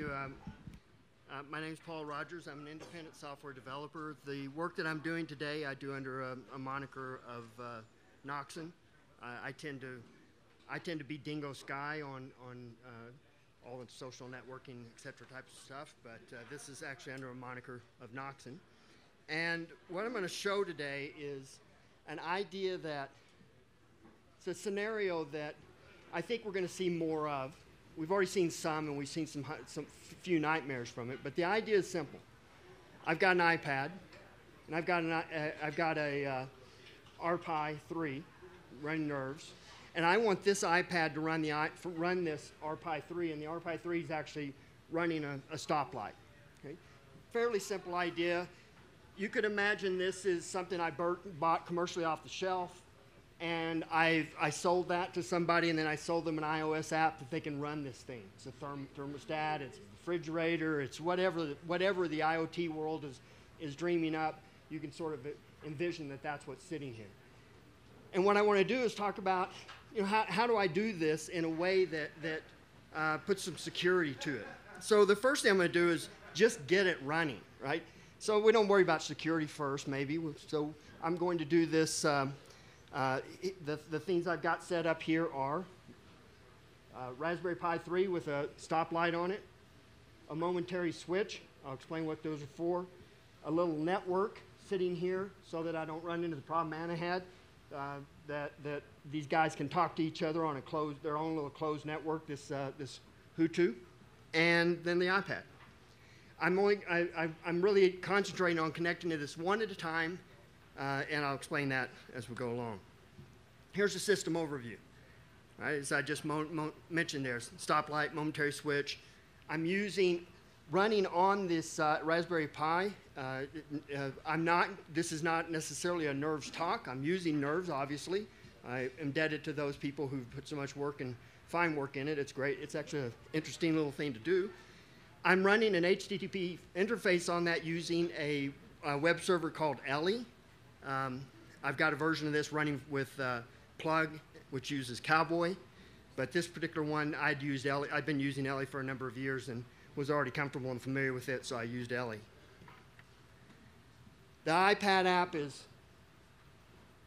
you. Um, uh, my name is Paul Rogers. I'm an independent software developer. The work that I'm doing today, I do under a, a moniker of uh, Noxon. Uh, I tend to, I tend to be Dingo Sky on on uh, all the social networking, etc. types of stuff. But uh, this is actually under a moniker of Noxon. And what I'm going to show today is an idea that it's a scenario that I think we're going to see more of. We've already seen some, and we've seen some, some few nightmares from it. But the idea is simple. I've got an iPad, and I've got an, uh, I've got a uh, RPi 3 running nerves, and I want this iPad to run the run this RPi 3, and the RPi 3 is actually running a, a stoplight. Okay? Fairly simple idea. You could imagine this is something I bought commercially off the shelf and I, I sold that to somebody, and then I sold them an iOS app that they can run this thing. It's a therm, thermostat, it's a refrigerator, it's whatever, whatever the IoT world is, is dreaming up. You can sort of envision that that's what's sitting here. And what I want to do is talk about, you know, how, how do I do this in a way that, that uh, puts some security to it. So the first thing I'm going to do is just get it running, right? So we don't worry about security first, maybe. So I'm going to do this. Um, uh, the, the things I've got set up here are uh, Raspberry Pi 3 with a stoplight on it, a momentary switch. I'll explain what those are for. A little network sitting here so that I don't run into the problem Anna had. Uh, that, that these guys can talk to each other on a closed, their own little closed network, this, uh, this HooToo, and then the iPad. I'm, only, I, am really concentrating on connecting to this one at a time uh, and I'll explain that as we go along. Here's the system overview. Right, as I just mentioned there, stoplight, momentary switch. I'm using, running on this uh, Raspberry Pi. Uh, uh, I'm not, this is not necessarily a nerves talk. I'm using nerves, obviously. I'm indebted to those people who put so much work and fine work in it. It's great. It's actually an interesting little thing to do. I'm running an HTTP interface on that using a, a web server called Elli. Um, I've got a version of this running with uh, Plug, which uses Cowboy, but this particular one I'd used Elli. I've been using Elli for a number of years and was already comfortable and familiar with it, so I used Elli. The iPad app is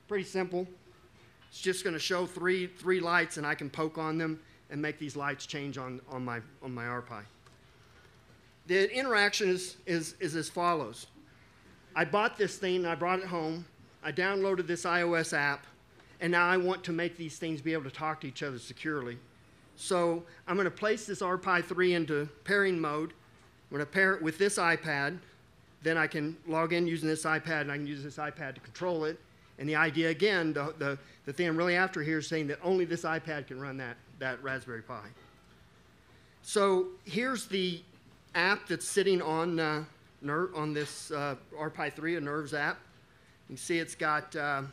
pretty simple. It's just going to show three, three lights, and I can poke on them and make these lights change on, on, my, on my RPi. The interaction is, is, is as follows. I bought this thing, I brought it home, I downloaded this iOS app, and now I want to make these things be able to talk to each other securely. So I'm going to place this RPi 3 into pairing mode. I'm going to pair it with this iPad. Then I can log in using this iPad, and I can use this iPad to control it. And the idea, again, the, the, the thing I'm really after here is saying that only this iPad can run that, that Raspberry Pi. So here's the app that's sitting on uh, on this uh, RPi 3, a Nerves app. You can see it's got uh,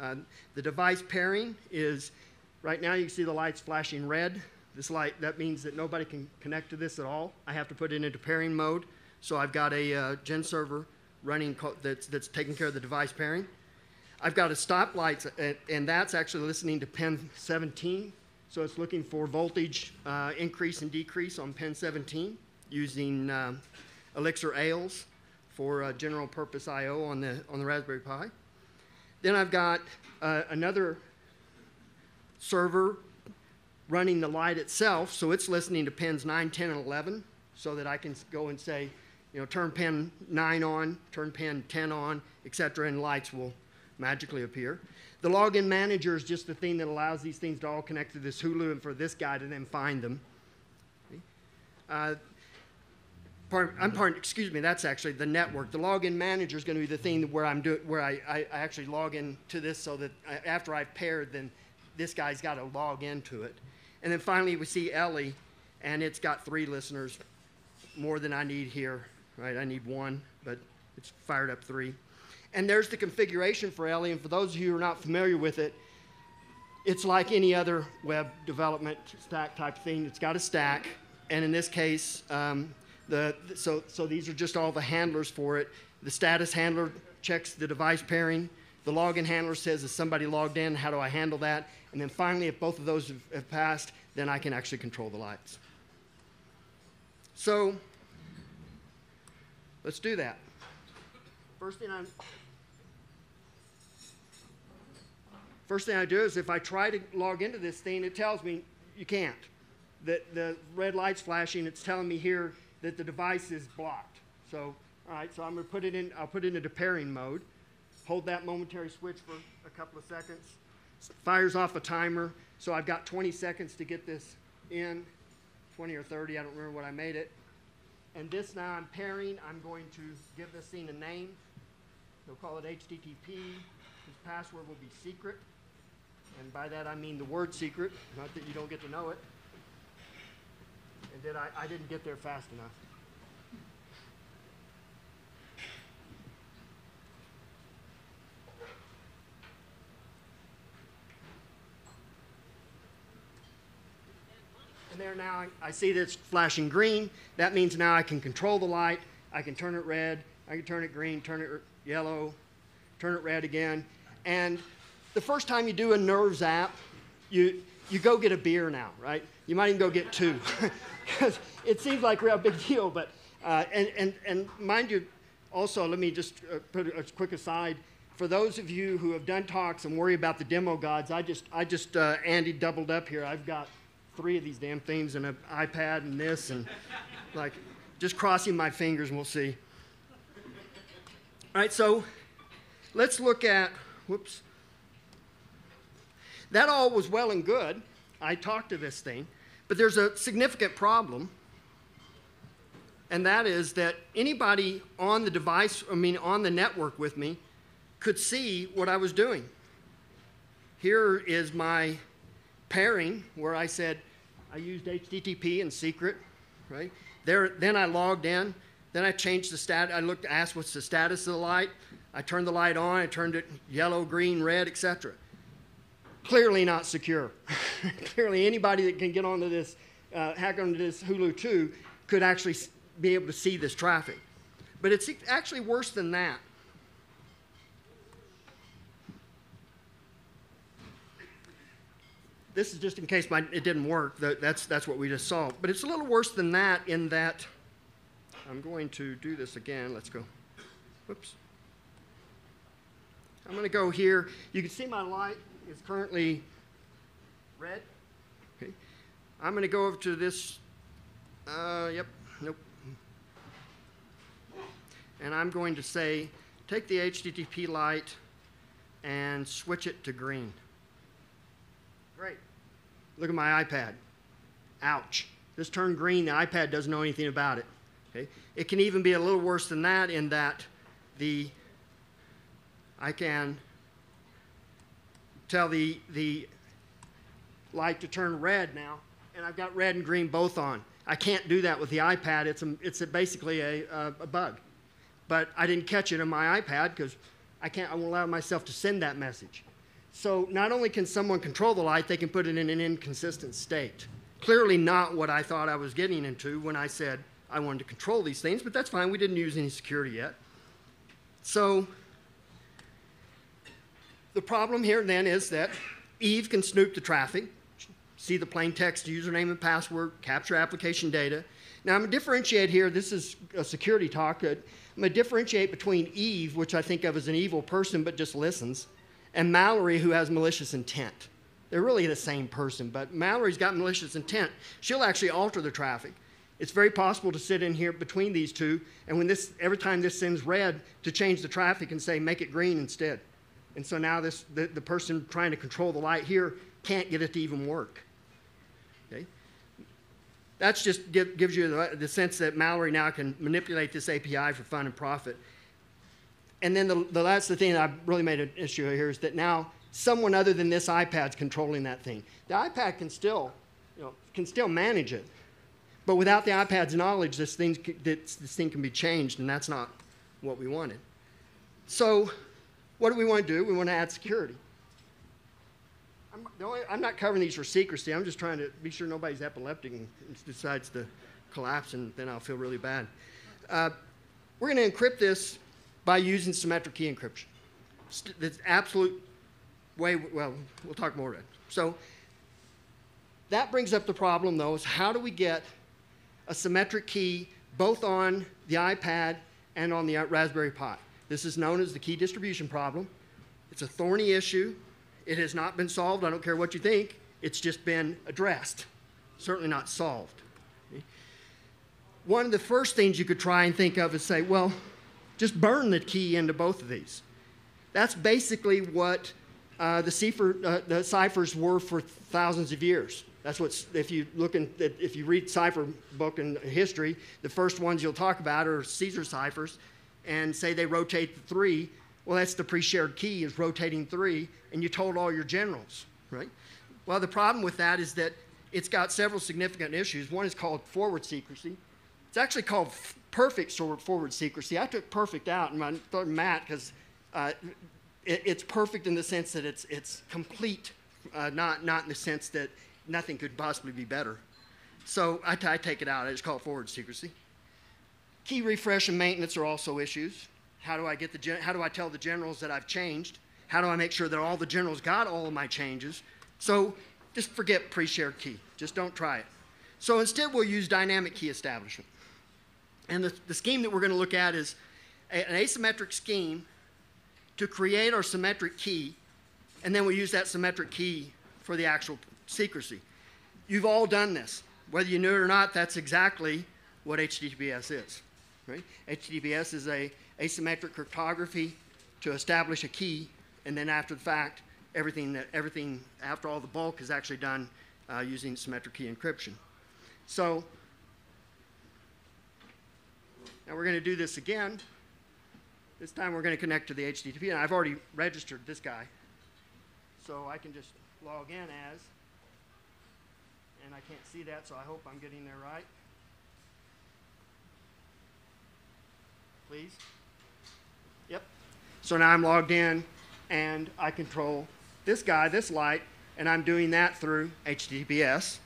uh, the device pairing is right now you can see the lights flashing red. This light, that means that nobody can connect to this at all. I have to put it into pairing mode. So I've got a uh, gen server running that's, that's taking care of the device pairing. I've got a stoplight, uh, and that's actually listening to pin 17. So it's looking for voltage uh, increase and decrease on pin 17 using uh, Elixir Ales for uh, general purpose I/O on the on the Raspberry Pi. Then I've got uh, another server running the light itself, so it's listening to pins 9, 10, and 11, so that I can go and say, you know, turn pin 9 on, turn pin 10 on, etc., and lights will magically appear. The login manager is just the thing that allows these things to all connect to this Hulu and for this guy to then find them. Uh, part, I'm part, excuse me, that's actually the network. The login manager is going to be the thing where I'm doing, where I, I, I actually log in to this so that I, after I've paired, then this guy's got to log into it. And then finally, we see Elli, and it's got three listeners, more than I need here, right? I need one, but it's fired up three. And there's the configuration for Elli, and for those of you who are not familiar with it, it's like any other web development stack type thing. It's got a stack, and in this case, um, the, so, so these are just all the handlers for it. The status handler checks the device pairing. The login handler says, is somebody logged in? How do I handle that? And then finally, if both of those have, have passed, then I can actually control the lights. So let's do that. First thing I'm First thing I do is if I try to log into this thing, it tells me you can't. That the red light's flashing, it's telling me here that the device is blocked. So, all right, so I'm gonna put it in, I'll put it into pairing mode. Hold that momentary switch for a couple of seconds. Fires off a timer, so I've got 20 seconds to get this in, 20 or 30, I don't remember what I made it. And this now I'm pairing, I'm going to give this thing a name. They'll call it HTTP. His password will be secret. And by that I mean the word secret, not that you don't get to know it. And I, I didn't get there fast enough. And there now, I, I see that it's flashing green. That means now I can control the light. I can turn it red. I can turn it green, turn it yellow, turn it red again. And the first time you do a nerves app, you, you go get a beer now, right? You might even go get two. Because it seems like we're a real big deal, but, uh, and, and, and mind you, also, let me just uh, put a quick aside. For those of you who have done talks and worry about the demo gods, I just, I just uh, Andy doubled up here. I've got three of these damn things and an iPad and this, and like just crossing my fingers and we'll see. All right, so let's look at, whoops. That all was well and good. I talked to this thing, but there's a significant problem, and that is that anybody on the device, I mean, on the network with me, could see what I was doing. Here is my pairing where I said I used HTTP in secret, right? There, then I logged in. Then I changed the stat. I looked, asked what's the status of the light. I turned the light on. I turned it yellow, green, red, etc. Clearly not secure. Clearly, anybody that can get onto this, uh, hack onto this Hulu 2 could actually be able to see this traffic. But it's actually worse than that. this is just in case my, it didn't work. That's, that's what we just saw. But it's a little worse than that in that I'm going to do this again. Let's go. Whoops. I'm going to go here. You can see my light is currently red. Okay. I'm going to go over to this. Uh, yep. Nope. And I'm going to say, take the HTTP light and switch it to green. Great. Look at my iPad. Ouch. This turned green. The iPad doesn't know anything about it. Okay? It can even be a little worse than that in that the I can tell the the light to turn red now, and I've got red and green both on. I can't do that with the iPad. It's a, it's a basically a, a, a bug. But I didn't catch it on my iPad because I can't. I won't allow myself to send that message. So not only can someone control the light, they can put it in an inconsistent state. Clearly not what I thought I was getting into when I said I wanted to control these things, but that's fine. We didn't use any security yet. So the problem here then is that Eve can snoop the traffic, see the plain text username and password, capture application data. Now I'm going to differentiate here. This is a security talk. I'm going to differentiate between Eve, which I think of as an evil person but just listens, and Mallory, who has malicious intent. They're really the same person, but Mallory's got malicious intent. She'll actually alter the traffic. It's very possible to sit in here between these two, and when this, every time this sends red, to change the traffic and say, make it green instead. And so now this, the, the person trying to control the light here can't get it to even work. Okay? That's just give, gives you the, the sense that Mallory now can manipulate this API for fun and profit and then the, the that's the thing that I really made an issue here is that now someone other than this iPad's controlling that thing. The iPad can still, you know, can still manage it, but without the iPad's knowledge, this thing this, this thing can be changed, and that's not what we wanted. So, what do we want to do? We want to add security. I'm, only, I'm not covering these for secrecy. I'm just trying to be sure nobody's epileptic and decides to collapse, and then I'll feel really bad. Uh, we're going to encrypt this by using symmetric key encryption. The absolute way, well, we'll talk more about it. So that brings up the problem, though, is how do we get a symmetric key both on the iPad and on the Raspberry Pi. This is known as the key distribution problem. It's a thorny issue. It has not been solved. I don't care what you think. It's just been addressed, certainly not solved. One of the first things you could try and think of is say, well, just burn the key into both of these. That's basically what uh, the, cipher, uh, the ciphers were for thousands of years. That's what, if you look in, if you read cipher book in history, the first ones you'll talk about are Caesar ciphers and say they rotate the three. Well, that's the pre-shared key is rotating three, and you told all your generals, right? Well, the problem with that is that it's got several significant issues. One is called forward secrecy. It's actually called perfect forward secrecy. I took perfect out and I thought Matt because uh, it, it's perfect in the sense that it's, it's complete, uh, not, not in the sense that nothing could possibly be better. So I, I take it out. I just call it forward secrecy. Key refresh and maintenance are also issues. How do I get the how do I tell the generals that I've changed? How do I make sure that all the generals got all of my changes? So just forget pre-shared key. Just don't try it. So instead, we'll use dynamic key establishment. And the, the scheme that we're going to look at is a, an asymmetric scheme to create our symmetric key, and then we use that symmetric key for the actual secrecy. You've all done this. Whether you knew it or not, that's exactly what HTTPS is. Right? HTTPS is a asymmetric cryptography to establish a key, and then after the fact, everything that everything after all the bulk is actually done uh, using symmetric key encryption. So now we're going to do this again. This time we're going to connect to the HTTP, and I've already registered this guy, so I can just log in as and I can't see that, so I hope I'm getting there right. Please. Yep. So now I'm logged in, and I control this guy, this light, and I'm doing that through HTTPS,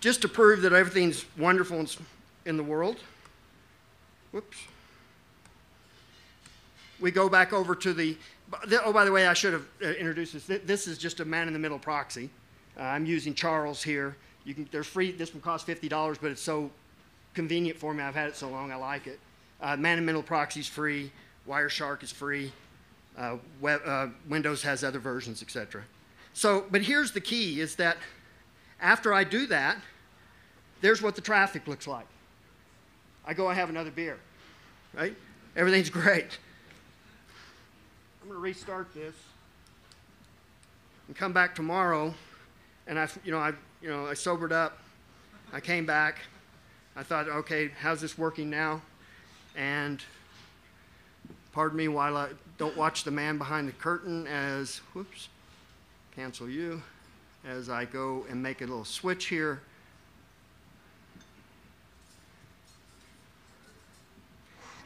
just to prove that everything's wonderful in the world. Whoops. We go back over to the, oh, by the way, I should have uh, introduced this. This is just a man-in-the-middle proxy. Uh, I'm using Charles here you can, they're free. This one costs $50, but it's so convenient for me. I've had it so long, I like it. Uh, Man in Middle Proxy is free. Wireshark is free. Uh, web, uh, Windows has other versions, etc. So, but here's the key: is that after I do that, there's what the traffic looks like. I go, I have another beer, right? Everything's great. I'm going to restart this and come back tomorrow, and I, you know, I you know, I sobered up. I came back. I thought, okay, how's this working now? And pardon me while I don't watch the man behind the curtain as, whoops, cancel you, as I go and make a little switch here.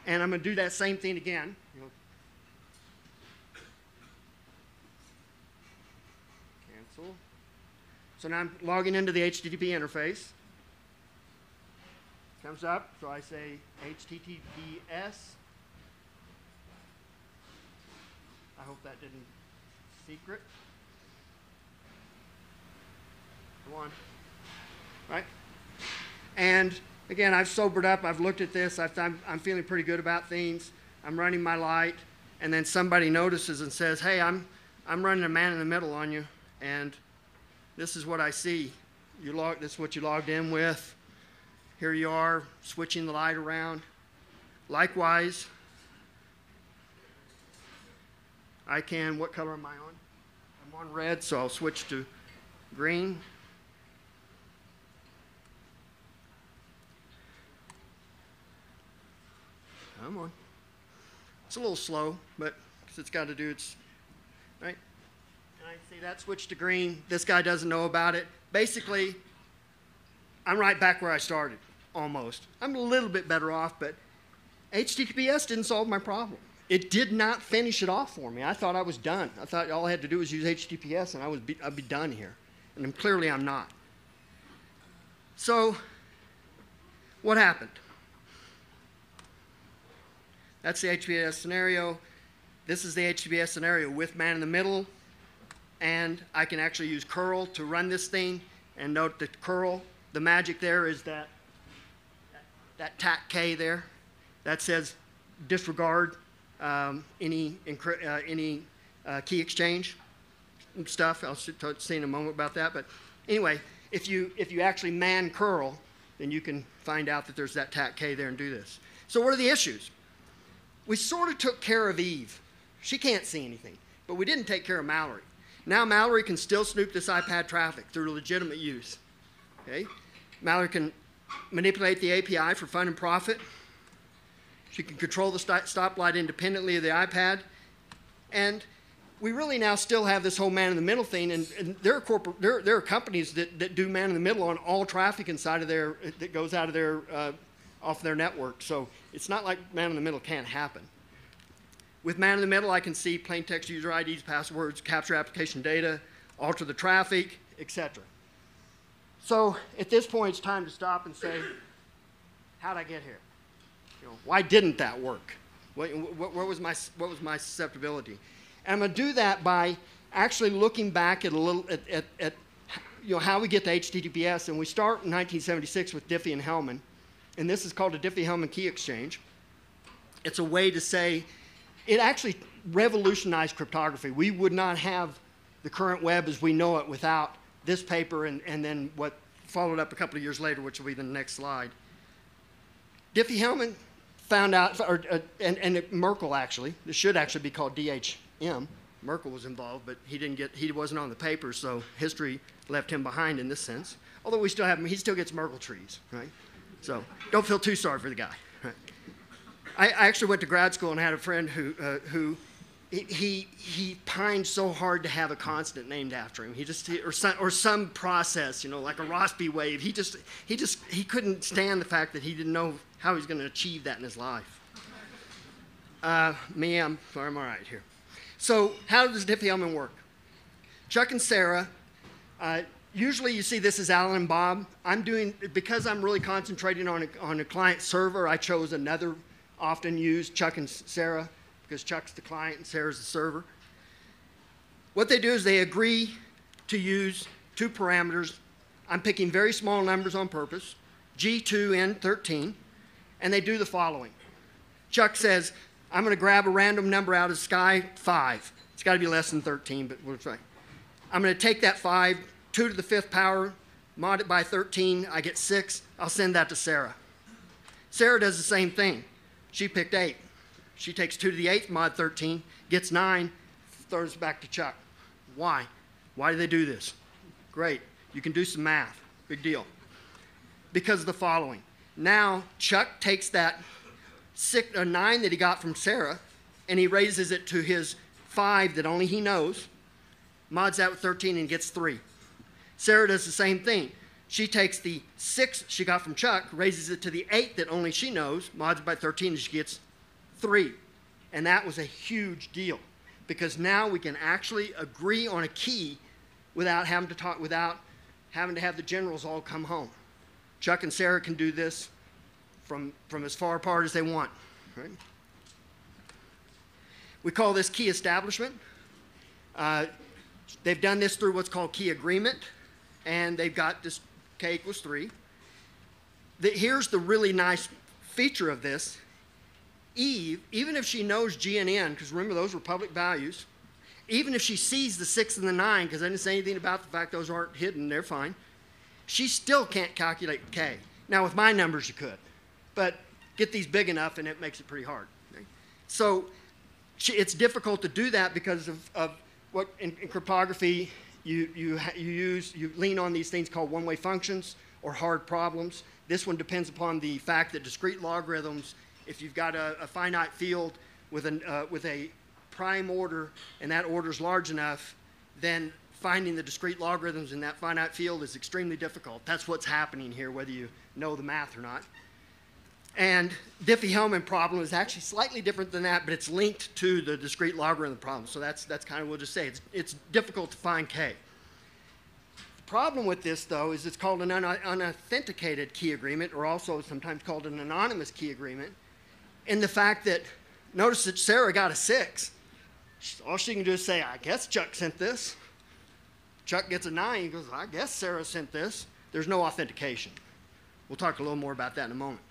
And I'm going to do that same thing again. Cancel. So now I'm logging into the HTTP interface. Comes up, so I say HTTPS. I hope that didn't secret. Come on. Right? And again, I've sobered up. I've looked at this. i am I'm feeling pretty good about things. I'm running my light. And then somebody notices and says, hey, I'm, I'm running a man in the middle on you. And this is what I see. You log, this is what you logged in with. Here you are, switching the light around. Likewise, I can, what color am I on? I'm on red, so I'll switch to green. Come on. It's a little slow, but because it's got to do its, right? And I see that switch to green. This guy doesn't know about it. Basically, I'm right back where I started, almost. I'm a little bit better off, but HTTPS didn't solve my problem. It did not finish it off for me. I thought I was done. I thought all I had to do was use HTTPS and I was be, I'd be done here. And clearly I'm not. So, what happened? That's the HTTPS scenario. This is the HTTPS scenario with man in the middle and I can actually use curl to run this thing. And note that curl, the magic there is that that TAC K there? That says disregard um, any, uh, any uh, key exchange stuff. I'll say in a moment about that. But anyway, if you, if you actually man curl, then you can find out that there's that TAC K there and do this. So what are the issues? We sort of took care of Eve. She can't see anything, but we didn't take care of Mallory. Now Mallory can still snoop this iPad traffic through legitimate use. Okay? Mallory can manipulate the API for fun and profit. She can control the stoplight independently of the iPad. And we really now still have this whole man in the middle thing, and, and there, are there, there, are companies that, that do man in the middle on all traffic inside of their, that goes out of their, uh, off their network. So it's not like man in the middle can't happen. With man in the middle, I can see plain text user IDs, passwords, capture application data, alter the traffic, etc. So at this point, it's time to stop and say, how'd I get here? You know, why didn't that work? What, what, what, was my, what was my susceptibility? And I'm going to do that by actually looking back at a little at, at, at, you know, how we get to HTTPS. And we start in 1976 with Diffie and Hellman. And this is called a Diffie-Hellman key exchange. It's a way to say, it actually revolutionized cryptography. We would not have the current web as we know it without this paper and, and then what followed up a couple of years later, which will be the next slide. Diffie-Hellman found out, or, uh, and, and Merkle actually, this should actually be called DHM. Merkle was involved, but he didn't get, he wasn't on the paper, so history left him behind in this sense. Although we still have him, he still gets Merkle trees, right? So don't feel too sorry for the guy. I, I actually went to grad school and had a friend who, uh, who he, he pined so hard to have a constant named after him. He just, or some, or some process, you know, like a Rossby wave. He just, he just, he couldn't stand the fact that he didn't know how he was going to achieve that in his life. Uh, me, I'm, I'm all right here. So how does Diffie-Hellman work? Chuck and Sarah, uh, usually you see this as Alan and Bob. I'm doing, because I'm really concentrating on a, on a client server, I chose another often used, Chuck and Sarah, because Chuck's the client and Sarah's the server. What they do is they agree to use two parameters. I'm picking very small numbers on purpose, G2 and 13, and they do the following. Chuck says, I'm going to grab a random number out of sky, 5. It's got to be less than 13, but we'll try. I'm going to take that 5, 2 to the fifth power, mod it by 13, I get 6. I'll send that to Sarah. Sarah does the same thing. She picked 8. She takes 2 to the 8th, mod 13, gets 9, throws back to Chuck. Why? Why do they do this? Great. You can do some math. Big deal. Because of the following. Now, Chuck takes that six, uh, 9 that he got from Sarah and he raises it to his 5 that only he knows, mods that with 13 and gets 3. Sarah does the same thing. She takes the 6 she got from Chuck, raises it to the 8 that only she knows, mods by 13, and she gets three. And that was a huge deal because now we can actually agree on a key without having to talk, without having to have the generals all come home. Chuck and Sarah can do this from, from as far apart as they want. Right? We call this key establishment. Uh, they've done this through what's called key agreement, and they've got this k equals 3. The, here's the really nice feature of this Eve, even if she knows G and N, because remember those were public values, even if she sees the 6 and the 9, because I didn't say anything about the fact those aren't hidden, they're fine, she still can't calculate K. Now, with my numbers, you could, but get these big enough and it makes it pretty hard. Okay? So she, it's difficult to do that because of, of what in, in cryptography you, you, you use, you lean on these things called one-way functions or hard problems. This one depends upon the fact that discrete logarithms if you've got a, a finite field with, an, uh, with a prime order and that order is large enough, then finding the discrete logarithms in that finite field is extremely difficult. That's what's happening here, whether you know the math or not. And Diffie-Hellman problem is actually slightly different than that, but it's linked to the discrete logarithm problem. So that's, that's kind of, we'll just say, it's, it's difficult to find K. The problem with this, though, is it's called an un unauthenticated key agreement, or also sometimes called an anonymous key agreement in the fact that notice that Sarah got a six. All she can do is say, I guess Chuck sent this. Chuck gets a nine. He goes, I guess Sarah sent this. There's no authentication. We'll talk a little more about that in a moment.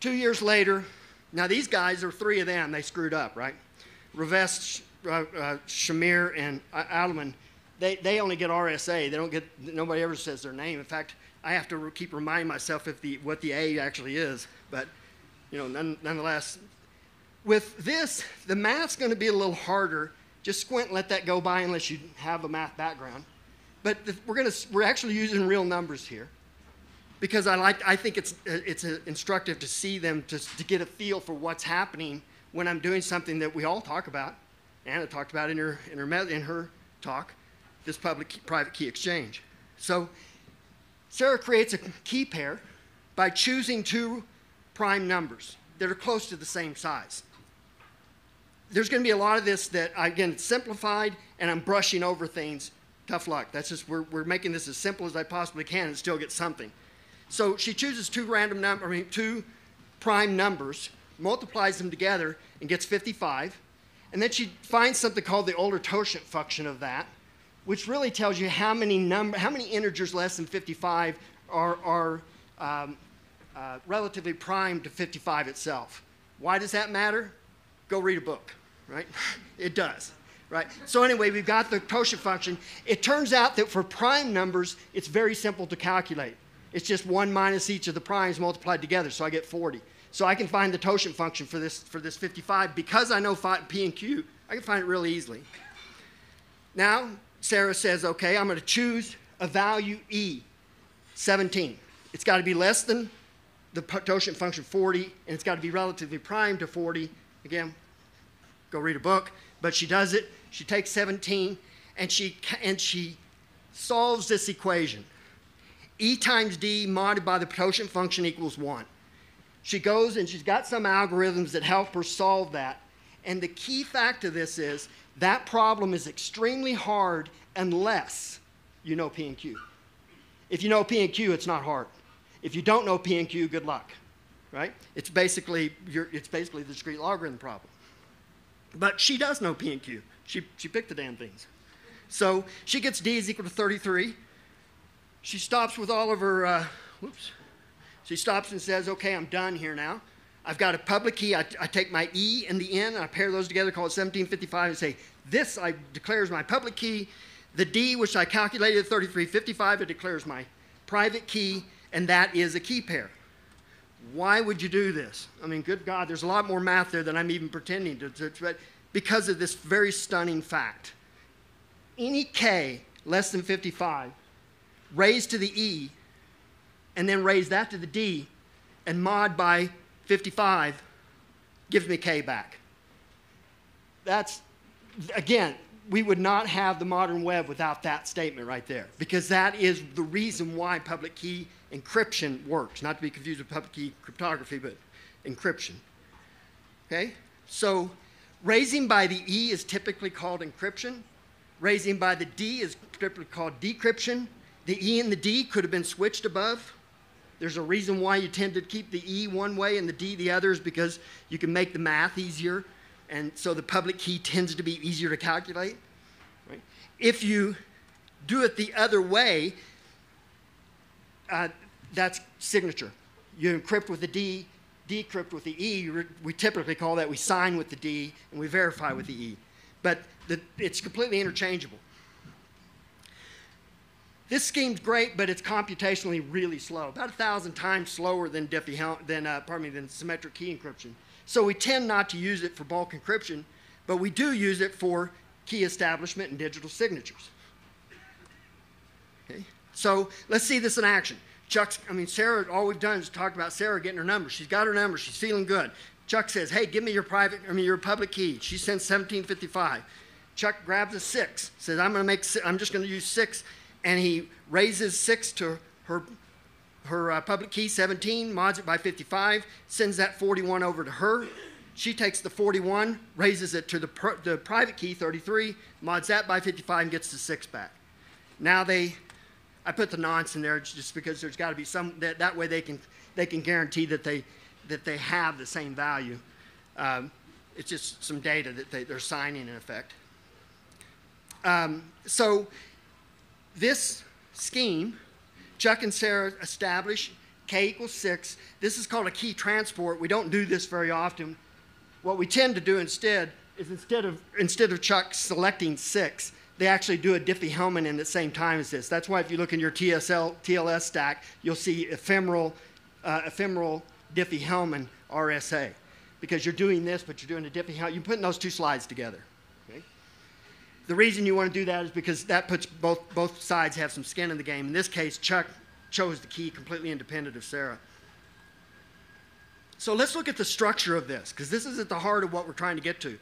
Two years later, now these guys are three of them. They screwed up, right? Rivest, uh, uh, Shamir, and Adleman, they, they only get RSA. They don't get, nobody ever says their name. In fact, I have to keep reminding myself if the, what the A actually is. But, you know, none, nonetheless, with this, the math's going to be a little harder. Just squint and let that go by unless you have a math background. But the, we're, gonna, we're actually using real numbers here because I, like, I think it's, it's uh, instructive to see them to, to get a feel for what's happening when I'm doing something that we all talk about. Anna talked about in her, in her, in her talk, this public private key exchange. So Sarah creates a key pair by choosing two prime numbers that are close to the same size. There's going to be a lot of this that, again, simplified and I'm brushing over things. Tough luck. That's just, we're, we're making this as simple as I possibly can and still get something. So she chooses two random number, I mean, two prime numbers, multiplies them together, and gets 55. And then she finds something called the Euler totient function of that, which really tells you how many number, how many integers less than 55 are, are um, uh, relatively prime to 55 itself. Why does that matter? Go read a book, right? it does, right? So anyway, we've got the totient function. It turns out that for prime numbers, it's very simple to calculate. It's just 1 minus each of the primes multiplied together, so I get 40. So I can find the totient function for this, for this 55. Because I know P and Q, I can find it really easily. Now, Sarah says, okay, I'm going to choose a value E, 17. It's got to be less than the totient function 40, and it's got to be relatively prime to 40. Again, go read a book. But she does it. She takes 17, and she, and she solves this equation. E times D modded by the totient function equals 1. She goes and she's got some algorithms that help her solve that. And the key fact of this is that problem is extremely hard unless you know P and Q. If you know P and Q, it's not hard. If you don't know P and Q, good luck, right? It's basically, it's basically the discrete logarithm problem. But she does know P and Q. She, she picked the damn things. So she gets D is equal to 33 she stops with all of her, uh, whoops. She stops and says, okay, I'm done here now. I've got a public key. I, I take my E and the N, and I pair those together, call it 1755, and say, this I declare as my public key. The D, which I calculated at 3355, it declares my private key, and that is a key pair. Why would you do this? I mean, good God, there's a lot more math there than I'm even pretending to, to but because of this very stunning fact. Any K less than 55 raised to the E, and then raise that to the D, and mod by 55 gives me K back. That's, again, we would not have the modern web without that statement right there, because that is the reason why public key encryption works. Not to be confused with public key cryptography, but encryption. Okay? So raising by the E is typically called encryption. Raising by the D is typically called decryption. The E and the D could have been switched above. There's a reason why you tend to keep the E one way and the D the other is because you can make the math easier. And so the public key tends to be easier to calculate. Right? If you do it the other way, uh, that's signature. You encrypt with the D, decrypt with the E. We typically call that we sign with the D and we verify with the E. But the, it's completely interchangeable. This scheme's great, but it's computationally really slow, about a thousand times slower than Diffie than uh, pardon me than symmetric key encryption. So we tend not to use it for bulk encryption, but we do use it for key establishment and digital signatures. Okay, so let's see this in action. Chuck's, I mean, Sarah, all we've done is talk about Sarah getting her number. She's got her number. She's feeling good. Chuck says, hey, give me your private, I mean, your public key. She sends 1755. Chuck grabs a six, says, I'm going to make, I'm just going to use six and he raises 6 to her, her uh, public key, 17, mods it by 55, sends that 41 over to her. She takes the 41, raises it to the, pr the private key, 33, mods that by 55, and gets the 6 back. Now they, I put the nonce in there just because there's got to be some, that, that way they can, they can guarantee that they, that they have the same value. Um, it's just some data that they, they're signing in effect. Um, so this scheme, Chuck and Sarah establish k equals 6. This is called a key transport. We don't do this very often. What we tend to do instead is instead of, instead of Chuck selecting 6, they actually do a Diffie-Hellman in the same time as this. That's why if you look in your TSL, TLS stack, you'll see ephemeral, uh, ephemeral Diffie-Hellman RSA. Because you're doing this, but you're doing a Diffie-Hellman. You're putting those two slides together. The reason you want to do that is because that puts both, both sides have some skin in the game. In this case, Chuck chose the key completely independent of Sarah. So let's look at the structure of this, because this is at the heart of what we're trying to get to.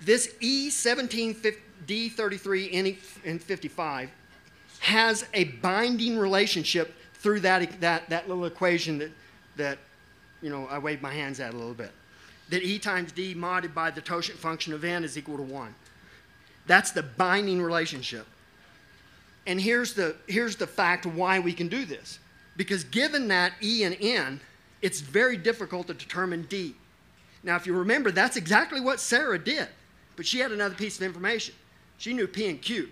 This E17D33 and 55 has a binding relationship through that, that, that little equation that, that you know, I waved my hands at a little bit. That E times D modded by the totient function of n is equal to 1. That's the binding relationship. And here's the, here's the fact why we can do this. Because given that E and N, it's very difficult to determine D. Now, if you remember, that's exactly what Sarah did. But she had another piece of information. She knew P and Q.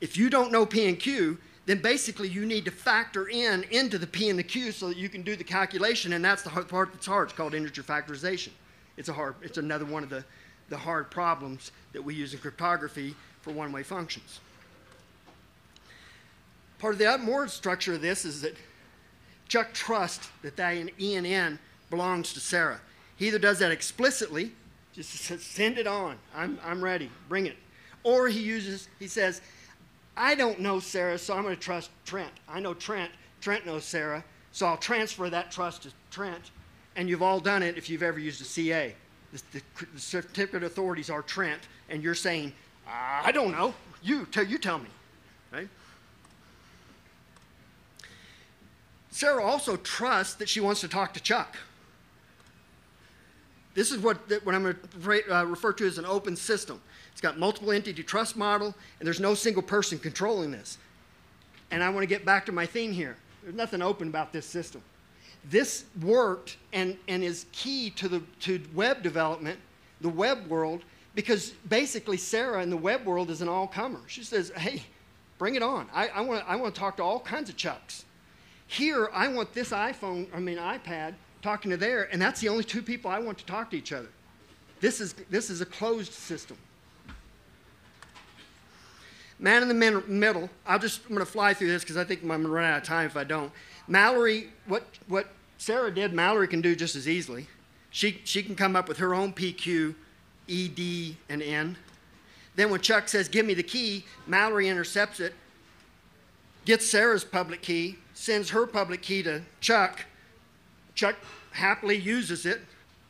If you don't know P and Q, then basically you need to factor in into the P and the Q so that you can do the calculation, and that's the part that's hard. It's called integer factorization. It's, a hard, it's another one of the, the hard problems that we use in cryptography for one-way functions. Part of the more structure of this is that Chuck trusts that that E and N belongs to Sarah. He either does that explicitly, just send it on. I'm, I'm ready. Bring it. Or he uses, he says, I don't know Sarah, so I'm going to trust Trent. I know Trent. Trent knows Sarah, so I'll transfer that trust to Trent. And you've all done it if you've ever used a CA. The, the, certificate authorities are Trent, and you're saying, I don't know. You tell, you tell me. Right? Sarah also trusts that she wants to talk to Chuck. This is what, what I'm going to uh, refer to as an open system. It's got multiple entity trust model, and there's no single person controlling this. And I want to get back to my theme here. There's nothing open about this system. This worked and, and is key to, the, to web development, the web world, because basically Sarah in the web world is an all-comer. She says, hey, bring it on. I, I want I want to talk to all kinds of Chucks. Here, I want this iPhone, I mean iPad, talking to there, and that's the only two people I want to talk to each other. This is, this is a closed system. Man in the middle, I'll just, I'm going to fly through this because I think I'm going to run out of time if I don't. Mallory, what, what Sarah did, Mallory can do just as easily. She, she can come up with her own PQ, ED, and N. Then when Chuck says, give me the key, Mallory intercepts it, gets Sarah's public key, sends her public key to Chuck, Chuck happily uses it,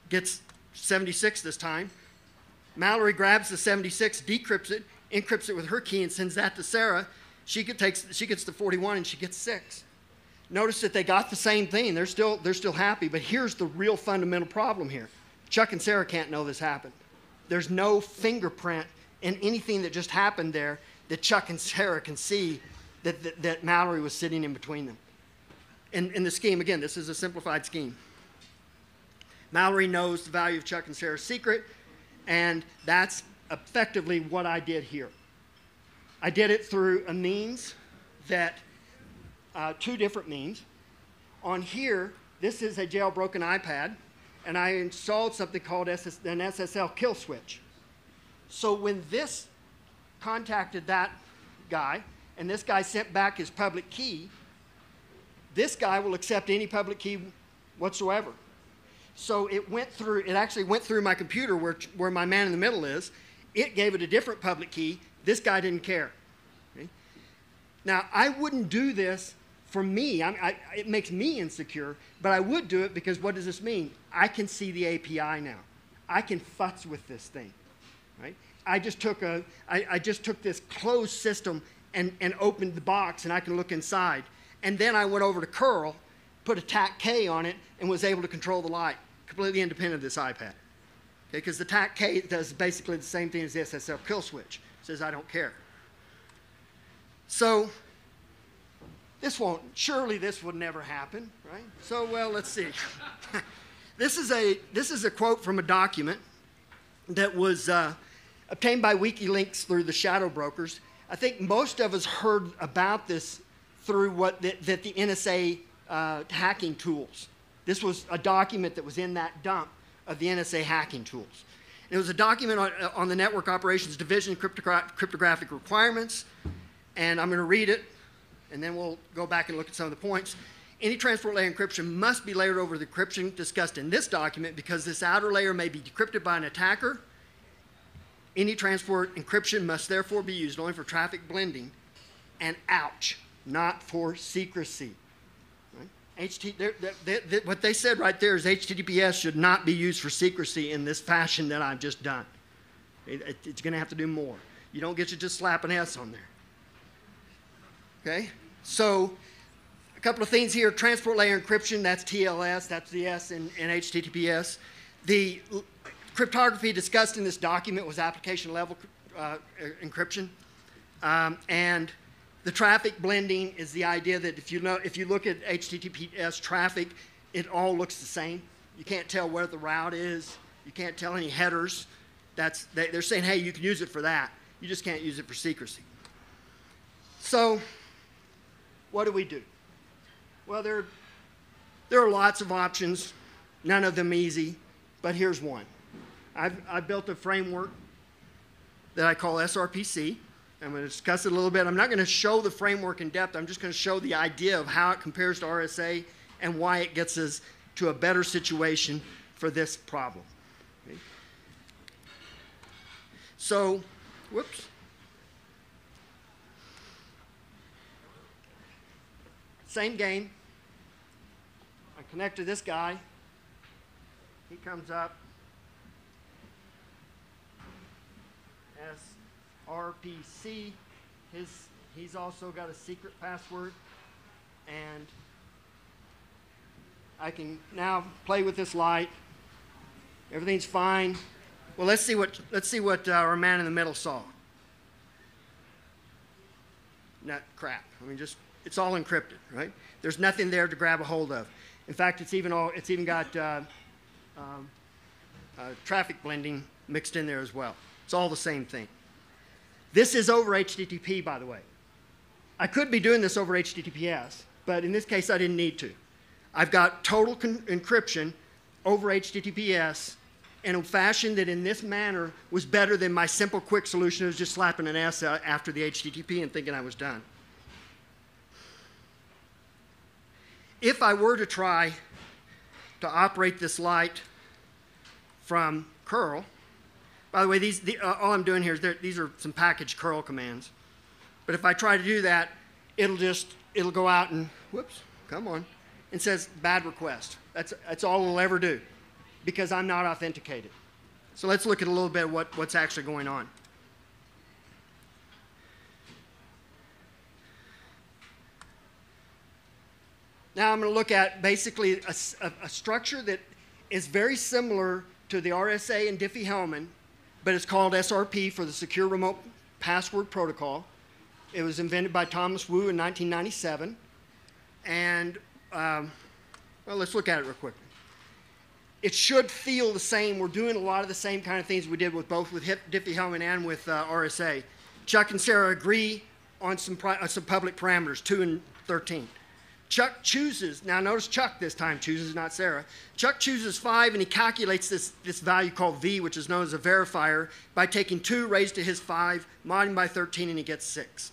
gets 76 this time. Mallory grabs the 76, decrypts it, encrypts it with her key, and sends that to Sarah. She, takes, she gets the 41 and she gets 6. Notice that they got the same thing. They're still, they're still happy, but here's the real fundamental problem here Chuck and Sarah can't know this happened. There's no fingerprint in anything that just happened there that Chuck and Sarah can see that, that, that Mallory was sitting in between them in, in the scheme, again, this is a simplified scheme. Mallory knows the value of Chuck and Sarah's secret, and that's effectively what I did here. I did it through a means that, uh, two different means. On here, this is a jailbroken iPad, and I installed something called SS, an SSL kill switch. So when this contacted that guy, and this guy sent back his public key, this guy will accept any public key whatsoever. So it went through, it actually went through my computer where, where my man in the middle is. It gave it a different public key. This guy didn't care. Okay? Now, I wouldn't do this for me. I, it makes me insecure, but I would do it because what does this mean? I can see the API now. I can futz with this thing. Right? I just took a, I, I just took this closed system and, and opened the box and I can look inside. And then I went over to curl, put a TAC K on it, and was able to control the light, completely independent of this iPad. Because the TAC K does basically the same thing as the SSL kill switch. It says I don't care. So this won't, surely this would never happen, right? So, well, let's see. this, is a, this is a quote from a document that was uh, obtained by WikiLeaks through the shadow brokers. I think most of us heard about this through what the, that the NSA uh, hacking tools. This was a document that was in that dump of the NSA hacking tools. It was a document on, uh, on the Network Operations Division cryptogra cryptographic requirements, and I'm going to read it, and then we'll go back and look at some of the points. Any transport layer encryption must be layered over the encryption discussed in this document because this outer layer may be decrypted by an attacker. Any transport encryption must therefore be used only for traffic blending and ouch, not for secrecy. HT, they're, they're, they're, what they said right there is HTTPS should not be used for secrecy in this fashion that I've just done. It, it, it's going to have to do more. You don't get to just slap an S on there. Okay? So, a couple of things here. Transport layer encryption, that's TLS, that's the S in, in HTTPS. The cryptography discussed in this document was application level uh, encryption. Um, and the traffic blending is the idea that if you, know, if you look at HTTPS traffic, it all looks the same. You can't tell where the route is. You can't tell any headers. That's, they, they're saying, hey, you can use it for that. You just can't use it for secrecy. So, what do we do? Well, there, there are lots of options, none of them easy, but here's one. I've, I've built a framework that I call SRPC. I'm going to discuss it a little bit. I'm not going to show the framework in depth. I'm just going to show the idea of how it compares to RSA and why it gets us to a better situation for this problem. Okay. So, whoops. Same game. I connect to this guy. He comes up. SRPC. His, he's also got a secret password. And I can now play with this light. Everything's fine. Well, let's see what, let's see what uh, our man in the middle saw. Not crap. I mean, just it's all encrypted, right? There's nothing there to grab a hold of. In fact, it's even all it's even got uh, um, uh, traffic blending mixed in there as well. It's all the same thing. This is over HTTP, by the way. I could be doing this over HTTPS, but in this case, I didn't need to. I've got total encryption over HTTPS in a fashion that in this manner was better than my simple quick solution of just slapping an S uh, after the HTTP and thinking I was done. if I were to try to operate this light from curl, by the way, these, the, uh, all I'm doing here is these are some packaged curl commands. But if I try to do that, it'll just, it'll go out and, whoops, come on, and says bad request. That's, that's all it'll ever do because I'm not authenticated. So let's look at a little bit what, what's actually going on. Now I'm going to look at basically a, a, a, structure that is very similar to the RSA and Diffie-Hellman, but it's called SRP for the Secure Remote Password Protocol. It was invented by Thomas Wu in 1997. And, um, well, let's look at it real quickly. It should feel the same. We're doing a lot of the same kind of things we did with both with Diffie-Hellman and with uh, RSA. Chuck and Sarah agree on some, uh, some public parameters, 2 and 13. Chuck chooses, now notice Chuck this time chooses, not Sarah. Chuck chooses 5 and he calculates this, this value called V, which is known as a verifier, by taking 2 raised to his 5, modding by 13, and he gets 6.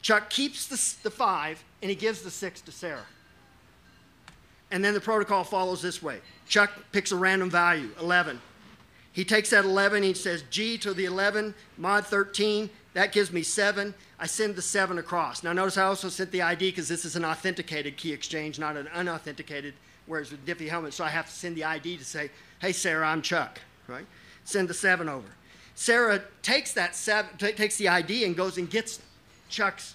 Chuck keeps the, the 5 and he gives the 6 to Sarah. And then the protocol follows this way Chuck picks a random value, 11. He takes that 11, he says G to the 11, mod 13, that gives me 7. I send the 7 across. Now notice I also sent the ID because this is an authenticated key exchange, not an unauthenticated, whereas with Diffie-Hellman, so I have to send the ID to say, hey, Sarah, I'm Chuck, right? Send the 7 over. Sarah takes that seven, takes the ID and goes and gets Chuck's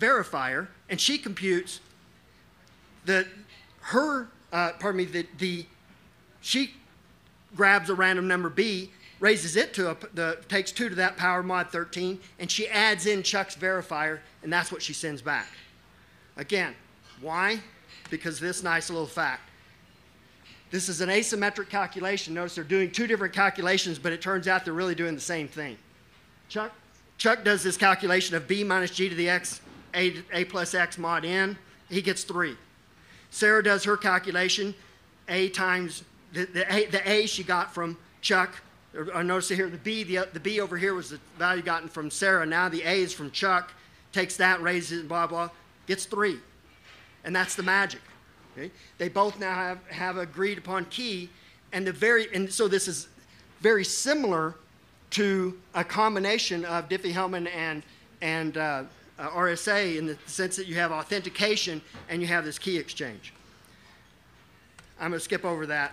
verifier, and she computes the her uh, pardon me the the she grabs a random number B raises it to a, the, takes 2 to that power mod 13, and she adds in Chuck's verifier, and that's what she sends back. Again, why? Because this nice little fact. This is an asymmetric calculation. Notice they're doing two different calculations, but it turns out they're really doing the same thing. Chuck, Chuck does this calculation of b minus g to the x, a, a plus x mod n. He gets 3. Sarah does her calculation, A times the, the, A, the A she got from Chuck. Or, notice here the B, the, the B over here was the value gotten from Sarah. Now the A is from Chuck. Takes that, raises it, blah, blah, gets three. And that's the magic. Okay? They both now have, have agreed upon key. And the very and so this is very similar to a combination of Diffie-Hellman and, and uh, uh, RSA in the sense that you have authentication and you have this key exchange. I'm going to skip over that.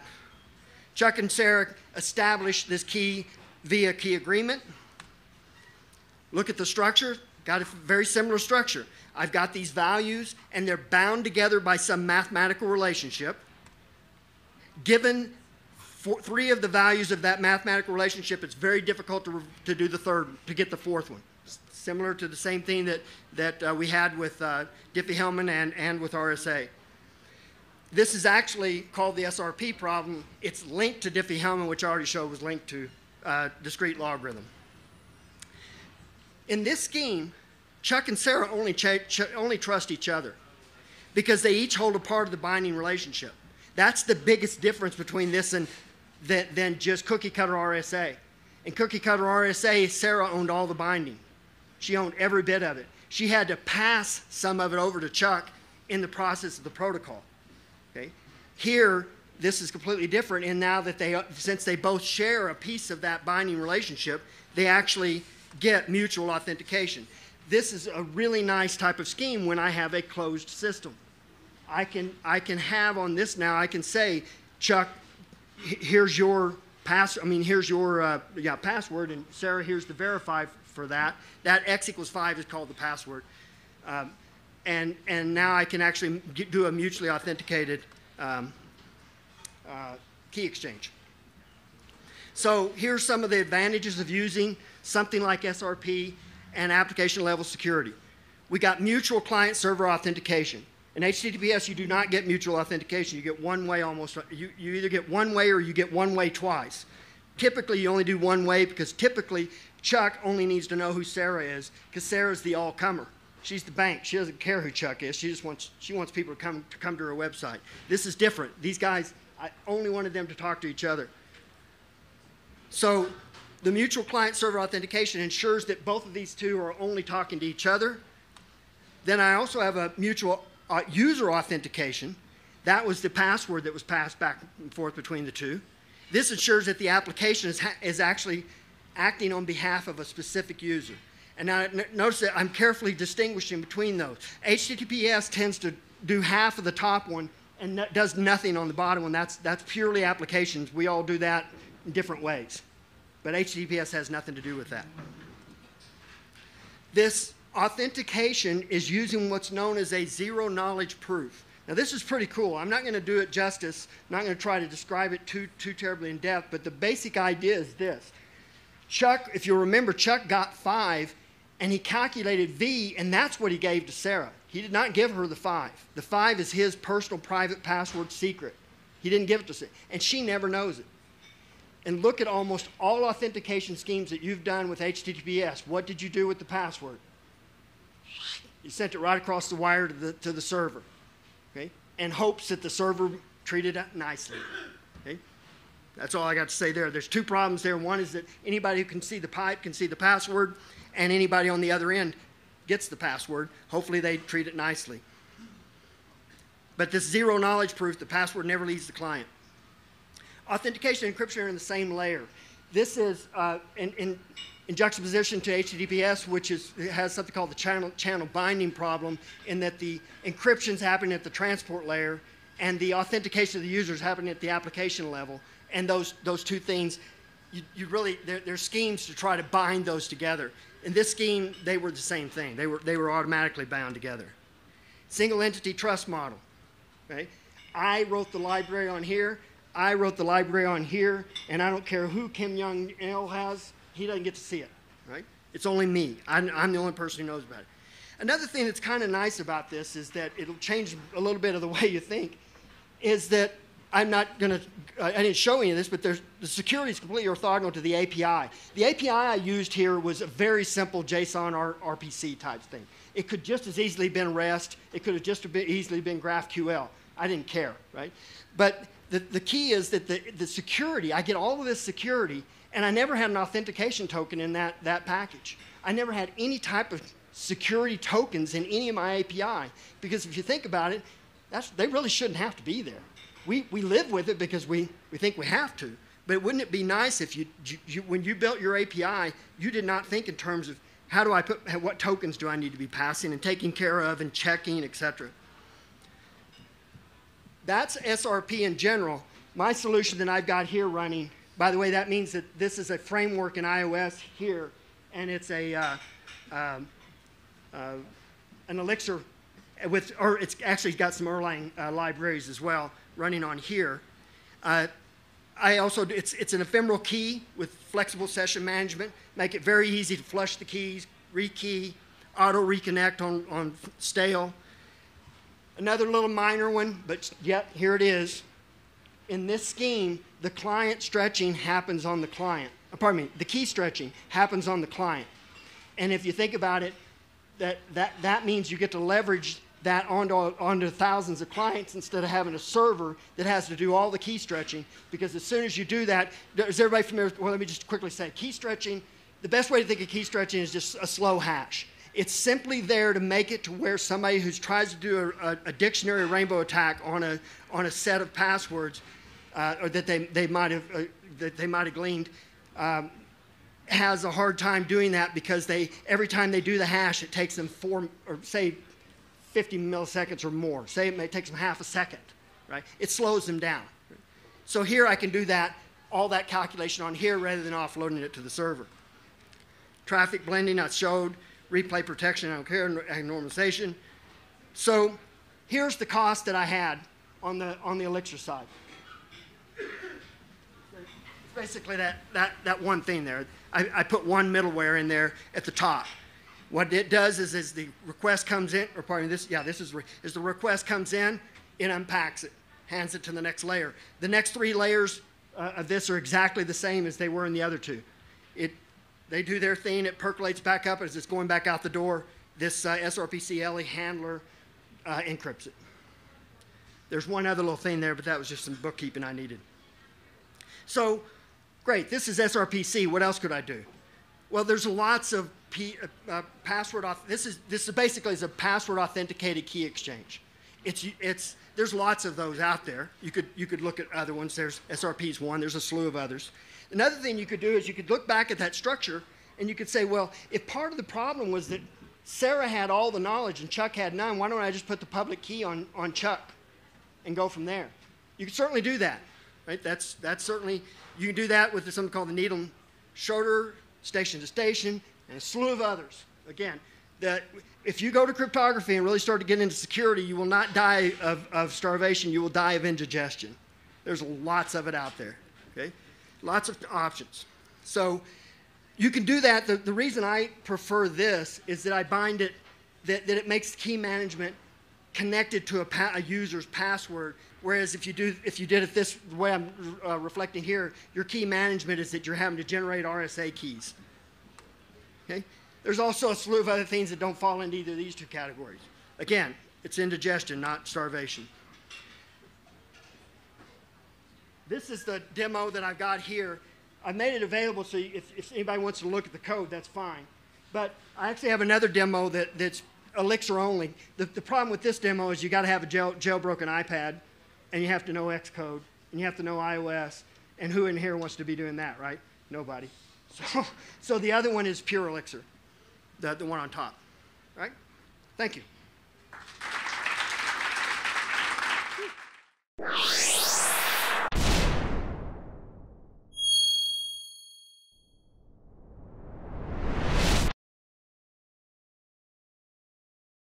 Chuck and Sarah established this key via key agreement. Look at the structure, got a very similar structure. I've got these values, and they're bound together by some mathematical relationship. Given four, three of the values of that mathematical relationship, it's very difficult to, to do the third, to get the fourth one similar to the same thing that, that uh, we had with uh, Diffie-Hellman and, and with RSA. This is actually called the SRP problem. It's linked to Diffie-Hellman, which I already showed was linked to uh, discrete logarithm. In this scheme, Chuck and Sarah only, only trust each other because they each hold a part of the binding relationship. That's the biggest difference between this and than, than just cookie cutter RSA. In cookie cutter RSA, Sarah owned all the binding. She owned every bit of it. She had to pass some of it over to Chuck in the process of the protocol. Okay? Here, this is completely different in now that they, since they both share a piece of that binding relationship, they actually get mutual authentication. This is a really nice type of scheme when I have a closed system. I can, I can have on this now, I can say, Chuck, here's your pass, I mean, here's your uh, yeah, password, and Sarah, here's the verify for that. That x equals 5 is called the password. Um, and, and now I can actually do a mutually authenticated um, uh, key exchange. So here's some of the advantages of using something like SRP and application level security. We got mutual client server authentication. In HTTPS, you do not get mutual authentication. You get one way almost. You, you either get one way or you get one way twice. Typically, you only do one way because typically Chuck only needs to know who Sarah is because Sarah's the all-comer. She's the bank. She doesn't care who Chuck is. She just wants she wants people to come to come to her website. This is different. These guys, I only wanted them to talk to each other. So the mutual client server authentication ensures that both of these two are only talking to each other. Then I also have a mutual uh, user authentication. That was the password that was passed back and forth between the two. This ensures that the application is, is actually acting on behalf of a specific user. And now notice that I'm carefully distinguishing between those. HTTPS tends to do half of the top one and does nothing on the bottom one. That's, that's purely applications. We all do that in different ways. But HTTPS has nothing to do with that. This authentication is using what's known as a zero knowledge proof. Now, this is pretty cool. I'm not going to do it justice. I'm not going to try to describe it too, too terribly in depth, but the basic idea is this Chuck, if you remember, Chuck got five and he calculated V, and that's what he gave to Sarah. He did not give her the five. The five is his personal private password secret. He didn't give it to Sarah, and she never knows it. And look at almost all authentication schemes that you've done with HTTPS. What did you do with the password? You sent it right across the wire to the, to the server, okay? And hopes that the server treated it nicely. That's all I got to say there. There's two problems there. One is that anybody who can see the pipe can see the password, and anybody on the other end gets the password. Hopefully, they treat it nicely. But this zero knowledge proof, the password never leaves the client. Authentication and encryption are in the same layer. This is uh, in, in, in, juxtaposition to HTTPS, which is, has something called the channel, channel binding problem, in that the encryption is happening at the transport layer and the authentication of the user is happening at the application level and those, those two things, you, you really, there, there's schemes to try to bind those together. In this scheme, they were the same thing. They were, they were automatically bound together. Single entity trust model. Okay? I wrote the library on here. I wrote the library on here, and I don't care who Kim Jong Il has, he doesn't get to see it, right? It's only me. I'm, I'm the only person who knows about it. Another thing that's kind of nice about this is that it'll change a little bit of the way you think, is that I'm not going to, I didn't show any of this, but the security is completely orthogonal to the API. The API I used here was a very simple JSON R, RPC type thing. It could just as easily been REST. It could have just been easily been GraphQL. I didn't care, right? But the, the key is that the, the security, I get all of this security, and I never had an authentication token in that, that package. I never had any type of security tokens in any of my API. Because if you think about it, that's, they really shouldn't have to be there. We, we live with it because we, we think we have to. But wouldn't it be nice if you, you, when you built your API, you did not think in terms of how do I put, what tokens do I need to be passing and taking care of and checking, et cetera. That's SRP in general. My solution that I've got here running, by the way, that means that this is a framework in iOS here, and it's a, uh, um, uh, an Elixir with, or it's actually got some Erlang uh, libraries as well running on here. Uh, I also, it's, it's an ephemeral key with flexible session management, make it very easy to flush the keys, rekey, auto reconnect on, on stale. Another little minor one, but yet here it is. In this scheme, the client stretching happens on the client. Uh, pardon me, the key stretching happens on the client. And if you think about it, that, that, that means you get to leverage that onto, onto thousands of clients instead of having a server that has to do all the key stretching. Because as soon as you do that, is everybody familiar? Well, let me just quickly say key stretching. The best way to think of key stretching is just a slow hash. It's simply there to make it to where somebody who tries to do a, a, a dictionary rainbow attack on a, on a set of passwords uh, or that they, they might have uh, that they might have gleaned um, has a hard time doing that because they every time they do the hash it takes them four or say 50 milliseconds or more. Say it may take them half a second, right? It slows them down. So here I can do that, all that calculation on here rather than offloading it to the server. Traffic blending I showed, replay protection, I don't care, normalization. So here's the cost that I had on the, on the Elixir side. It's basically that, that, that one thing there. I, I put one middleware in there at the top. What it does is, as the request comes in, or pardon this, yeah, this is, as the request comes in, it unpacks it, hands it to the next layer. The next three layers uh, of this are exactly the same as they were in the other two. It, they do their thing, it percolates back up as it's going back out the door. This uh, SRPC Elli handler uh, encrypts it. There's one other little thing there, but that was just some bookkeeping I needed. So, great, this is SRPC. What else could I do? Well, there's lots of Uh, uh, password. This is this is basically is a password authenticated key exchange. It's it's there's lots of those out there. You could you could look at other ones. There's SRP's one. There's a slew of others. Another thing you could do is you could look back at that structure and you could say, well, if part of the problem was that Sarah had all the knowledge and Chuck had none, why don't I just put the public key on, on Chuck and go from there? You could certainly do that, right? That's, that's certainly, you can do that with something called the Needham Schroeder station to station, and a slew of others. Again, that if you go to cryptography and really start to get into security, you will not die of, of starvation, you will die of indigestion. There's lots of it out there. Okay? Lots of options. So you can do that. The, the reason I prefer this is that I bind it, that, that it makes key management connected to a, pa- a user's password. Whereas if you, do, if you did it this way I'm uh, reflecting here, your key management is that you're having to generate RSA keys. Okay? There's also a slew of other things that don't fall into either of these two categories. Again, it's indigestion, not starvation. This is the demo that I've got here. I made it available so if, if anybody wants to look at the code, that's fine. But I actually have another demo that, that's Elixir only. The, the problem with this demo is you got to have a jail, jailbroken iPad, and you have to know Xcode, and you have to know iOS, and who in here wants to be doing that, right? Nobody. So, so the other one is pure Elixir, the, the one on top, right? Thank you.